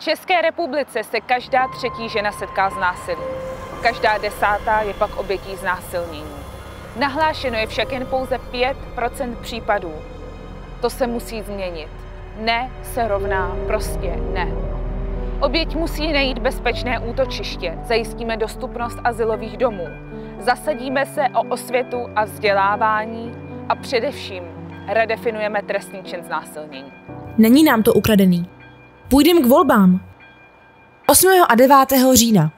České republice se každá třetí žena setká s násilím. Každá desátá je pak obětí znásilnění. Nahlášeno je však jen pouze 5% případů. To se musí změnit. Ne se rovná prostě ne. Oběť musí najít bezpečné útočiště, zajistíme dostupnost asilových domů, zasadíme se o osvětu a vzdělávání a především redefinujeme trestný čin znásilnění. Není nám to ukradený. Půjdeme k volbám. 8. a 9. října